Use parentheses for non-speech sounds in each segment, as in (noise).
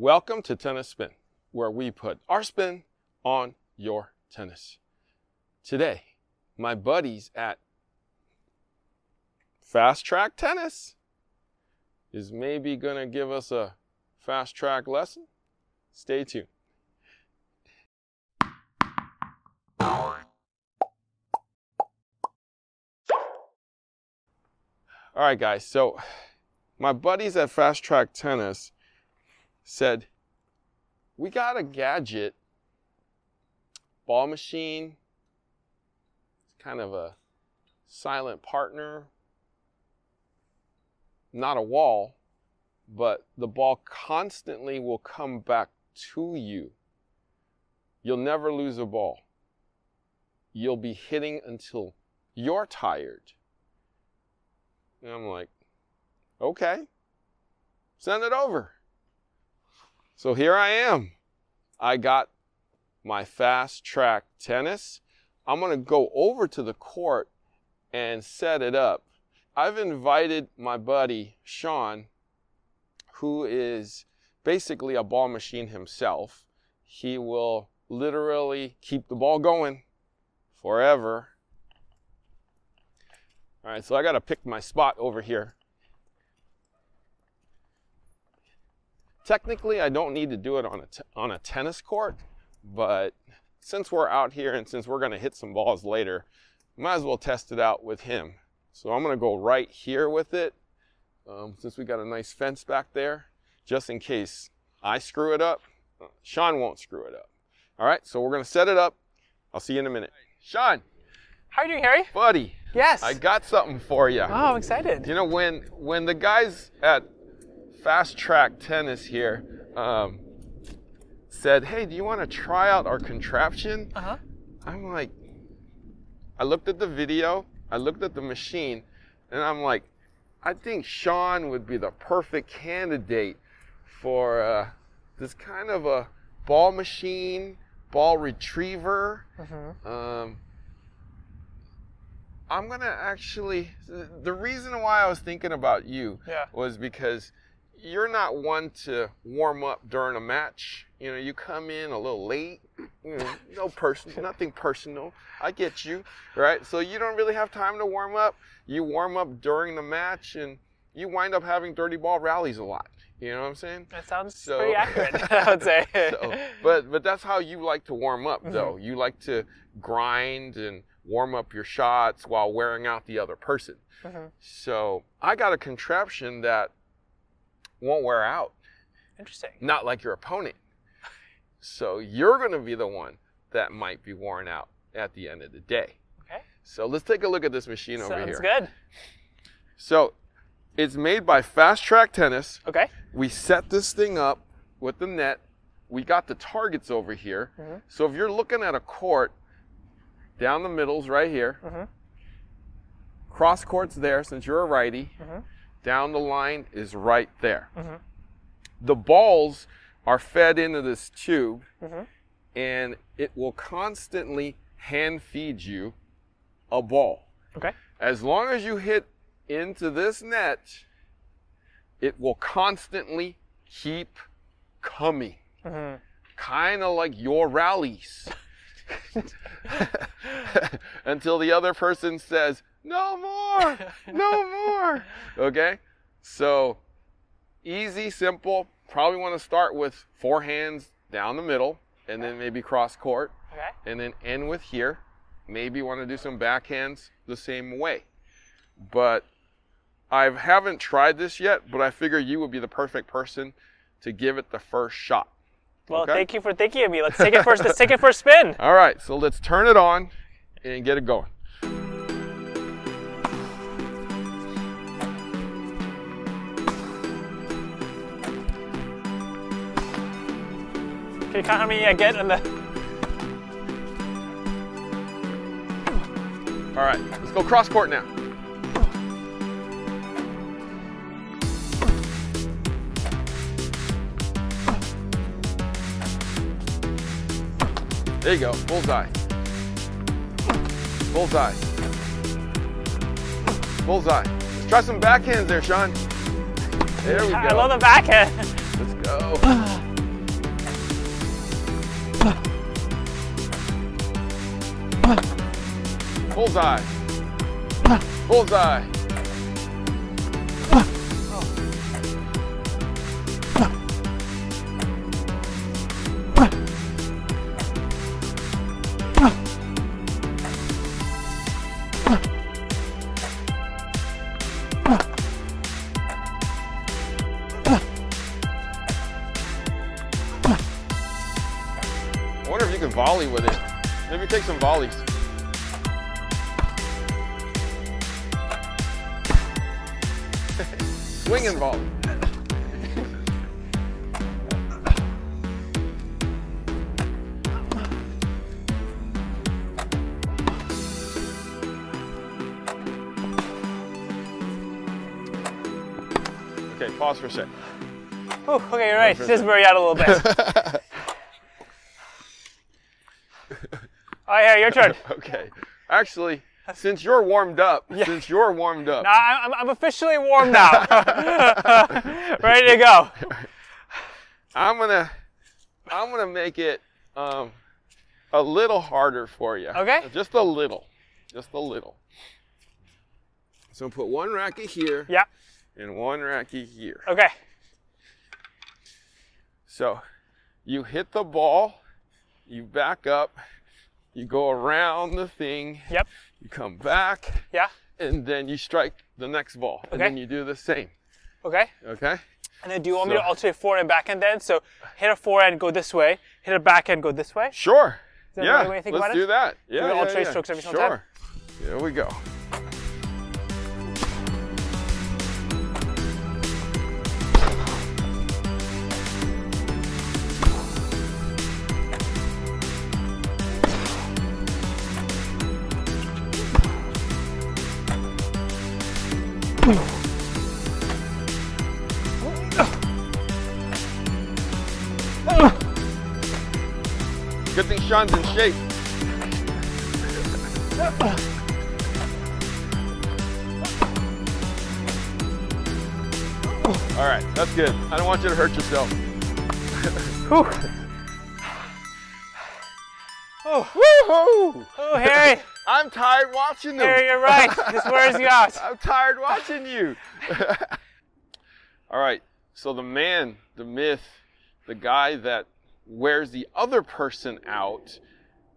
Welcome to Tennis Spin, where we put our spin on your tennis. Today, my buddies at Fast Track Tennis is maybe going to give us a fast track lesson. Stay tuned. All right, guys. So, my buddies at Fast Track Tennis said, We got a gadget, ball machine, it's kind of a silent partner, not a wall, but the ball constantly will come back to you. You'll never lose a ball. You'll be hitting until you're tired. And I'm like, okay, send it over. So here I am. I got my fast track tennis. I'm going to go over to the court and set it up. I've invited my buddy Shaun, who is basically a ball machine himself. He will literally keep the ball going forever. All right, so I got to pick my spot over here. Technically, I don't need to do it on a, on a tennis court, but since we're out here and since we're going to hit some balls later, might as well test it out with him. So I'm going to go right here with it, um, since we got a nice fence back there, just in case I screw it up. Shaun won't screw it up. All right, so we're going to set it up. I'll see you in a minute. Shaun. How are you doing, Harry? Buddy. Yes. I got something for you. Oh, I'm excited. You know, when when the guys at Fast Track Tennis here um, said, "Hey, do you want to try out our contraption?" Uh huh. I'm like, I looked at the video, I looked at the machine, and I'm like, I think Shaun would be the perfect candidate for uh, this kind of a ball machine, ball retriever. Mm-hmm. Um, I'm gonna actually. The reason why I was thinking about you Yeah. was because you're not one to warm up during a match. You know, you come in a little late. You know, no person, (laughs) nothing personal. I get you, right? So you don't really have time to warm up. You warm up during the match, and you wind up having dirty ball rallies a lot. You know what I'm saying? That sounds So- pretty accurate, (laughs) I would say. So, but but that's how you like to warm up, Mm-hmm. though. You like to grind and warm up your shots while wearing out the other person. Mhm. So I got a contraption that won't wear out, Interesting. not like your opponent. So you're going to be the one that might be worn out at the end of the day. Okay. So let's take a look at this machine over here. Sounds good. So it's made by Fast Track Tennis. Okay. We set this thing up with the net. We got the targets over here. Mhm. So if you're looking at a court, down the middle's right here. Mhm. Cross court's there since you're a righty. Mhm. Down the line is right there. Mhm. The balls are fed into this tube Mhm. and it will constantly hand feed you a ball. Okay. As long as you hit into this net, it will constantly keep coming. Mhm. Kind of like your rallies. (laughs) (laughs) Until the other person says, no more, no more. (laughs) Okay? So, easy, simple. Probably want to start with forehands down the middle and then maybe cross court Okay. and then end with here. Maybe want to do some backhands the same way. But I haven't tried this yet, but I figure you would be the perfect person to give it the first shot. Well, Okay. thank you for thinking of me. Let's take it first. Let's (laughs) take it for a spin. All right, so let's turn it on and get it going. Can you count how many I get in the? All right, let's go cross court now. There you go, bullseye. Bullseye. Bullseye. Let's try some backhands there, Shaun. There we (laughs) go. I love the backhand. Let's go. Bullseye. Bullseye. Volleys. (laughs) Swing and volley. Okay, pause for a sec. Whew, okay, you're right. Where you out a little bit. (laughs) Oh, yeah, your turn. (laughs) Okay. Actually, since you're warmed up, (laughs) since you're warmed up, Now, I'm, I'm officially warmed up. (laughs) Ready to go. I'm gonna I'm gonna make it um, a little harder for you. Okay. Just a little. Just a little. So put one racket here Yeah. and one racket here. Okay. So you hit the ball, you back up, you go around the thing, Yep. you come back, Yeah. and then you strike the next ball. Okay. And then you do the same. Okay. Okay? And then do you want me to alternate forehand and backhand then? So hit a forehand, go this way. Hit a backhand, go this way. Sure. yeah. the way you think let's about it? do that. Yeah. yeah, alternate yeah. strokes every single sure. time? Here we go. Shaun's in shape. All right, that's good. I don't want you to hurt yourself. (laughs) Whew. Oh, Woohoo! oh, Harry. (laughs) I'm tired watching them. Harry, you're right. This wears you out. (laughs) I'm tired watching you. All right, so the man, the myth, the guy that wears the other person out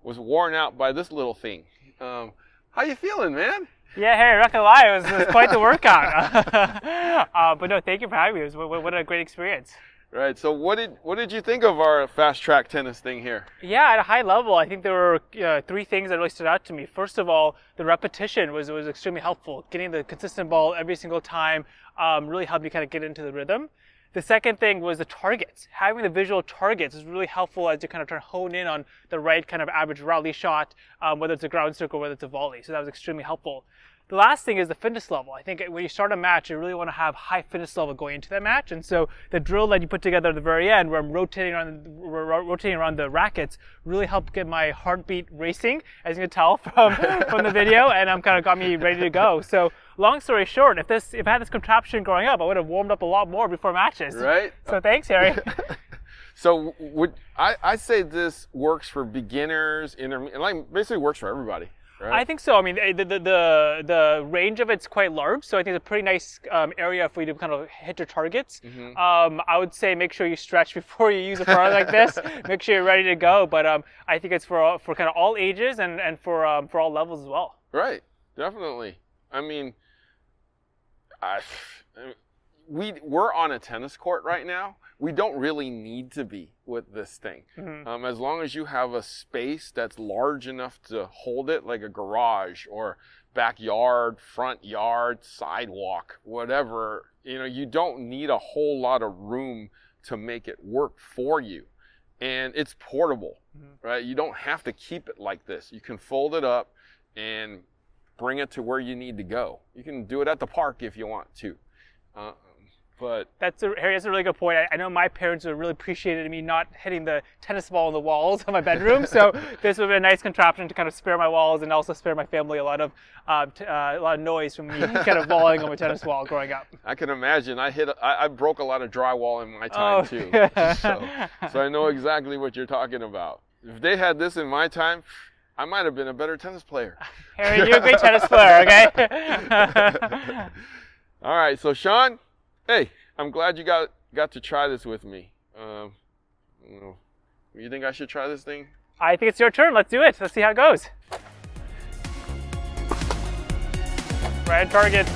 was worn out by this little thing. Um, how you feeling, man? Yeah, Harry, not gonna lie, it was, it was quite the workout. (laughs) uh, but no, thank you for having me. It was, what, what a great experience. Right. So what did what did you think of our fast track tennis thing here? Yeah, at a high level, I think there were uh, three things that really stood out to me. First of all, the repetition was was extremely helpful. Getting the consistent ball every single time um, really helped me kind of get into the rhythm. The second thing was the targets. Having the visual targets is really helpful as you kind of try to hone in on the right kind of average rally shot, um, whether it's a ground circle, whether it's a volley. So that was extremely helpful. The last thing is the fitness level. I think when you start a match, you really want to have high fitness level going into that match. And so the drill that you put together at the very end, where I'm rotating around, ro- ro- rotating around the rackets, really helped get my heartbeat racing, as you can tell (laughs) from from the video, and I'm kind of got me ready to go. So long story short, if this if I had this contraption growing up, I would have warmed up a lot more before matches. Right. So thanks, Harry. (laughs) So would I, I say this works for beginners, intermediate, like basically works for everybody, right? I think so. I mean, the, the the the range of it's quite large, so I think it's a pretty nice um, area for you to kind of hit your targets. Mm-hmm. Um, I would say make sure you stretch (laughs) before you use a product like this. (laughs) Make sure you're ready to go. But um, I think it's for all- for kind of all ages and and for um, for all levels as well. Right, definitely. I mean, I, we we're on a tennis court right now. We don't really need to be with this thing. Um, as long as you have a space that's large enough to hold it, like a garage or backyard, front yard, sidewalk, whatever. You know, you don't need a whole lot of room to make it work for you. And it's portable, right? You don't have to keep it like this. You can fold it up and bring it to where you need to go. You can do it at the park if you want to. Uh, but That's a, Harry. That's a really good point. I, I know my parents would really appreciated me not hitting the tennis ball on the walls of my bedroom. So (laughs) this would be a nice contraption to kind of spare my walls and also spare my family a lot of uh, t- uh, a lot of noise from me (laughs) kind of volleying on my tennis wall growing up. I can imagine I hit, I, I broke a lot of drywall in my time Oh. too. (laughs) So, so I know exactly what you're talking about. If they had this in my time, I might have been a better tennis player. Harry, you're a great tennis player, okay? All right, so Shaun, hey, I'm glad you got got to try this with me. Um, you, think I should try this thing? I think it's your turn. Let's do it. Let's see how it goes. Right target.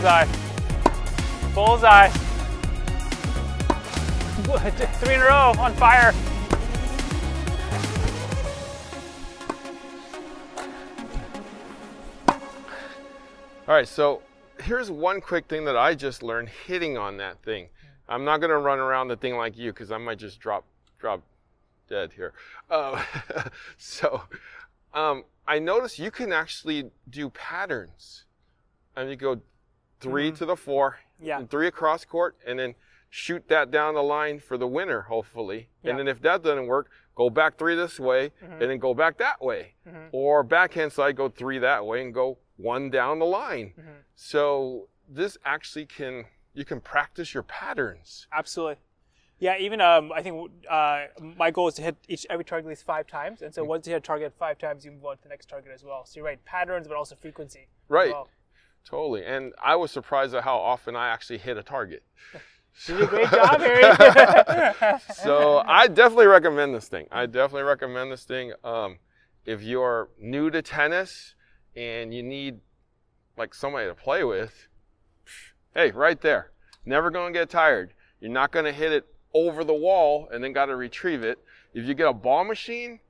Bullseye. Bullseye. (laughs) Three in a row on fire. All right, so here's one quick thing that I just learned hitting on that thing. I'm not gonna run around the thing like you because I might just drop drop dead here. Uh, (laughs) so um, I noticed you can actually do patterns. And you go 3 Mhm. to the four, Yeah. and three across court, and then shoot that down the line for the winner, hopefully. Yeah. And then if that doesn't work, go back three this way, Mhm. and then go back that way. Mhm. Or backhand side, go three that way, and go one down the line. Mhm. So this actually can you can practice your patterns. Absolutely. Yeah, even um, I think uh, my goal is to hit each every target at least five times, and so once you hit a target five times, you move on to the next target as well. So you're right, patterns, but also frequency. Right. well. Totally. And I was surprised at how often I actually hit a target. (laughs) You did a great job, Harry. (laughs) so I definitely recommend this thing. I definitely recommend this thing. Um, if you're new to tennis and you need like somebody to play with, hey, right there. Never gonna get tired. You're not gonna hit it over the wall and then gotta retrieve it. If you get a ball machine,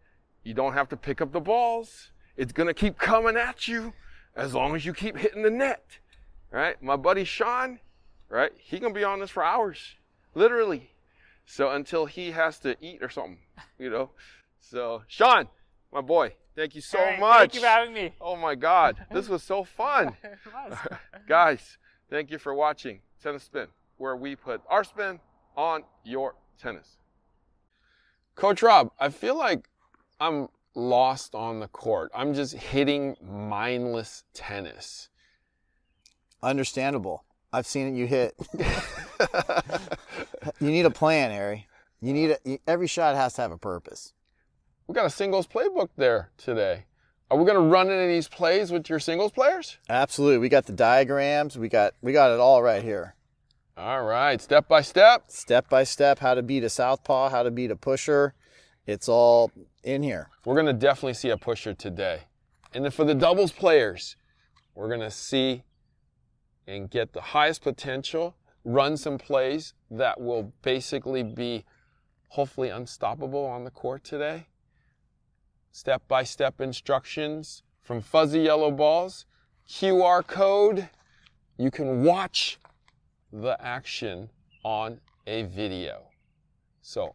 you don't have to pick up the balls. It's gonna keep coming at you as long as you keep hitting the net. Right? My buddy Shaun, right? He gonna be on this for hours, literally. So until he has to eat or something, you know. So Shaun, my boy, thank you so much. Thank you for having me. Oh my God, this was so fun, (laughs) was. (laughs) guys. Thank you for watching Tennis Spin, where we put our spin on your tennis. Coach Rob, I feel like I'm lost on the court. I'm just hitting mindless tennis. Understandable. I've seen it you hit. (laughs) You need a plan, Harry. You need a, every shot has to have a purpose. We got a singles playbook there today. Are we going to run into these plays with your singles players? Absolutely. We got the diagrams. We got we got it all right here. All right, step by step. Step by step, how to beat a southpaw, how to beat a pusher. It's all in here. We're going to definitely see a pusher today. And then for the doubles players, we're going to see and get the highest potential, run some plays that will basically be hopefully unstoppable on the court today. Step by step instructions from fuzzy yellow balls, QR code. You can watch the action on a video. So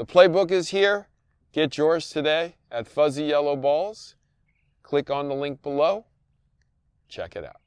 the playbook is here. Get yours today at Fuzzy Yellow Balls. Click on the link below. Check it out.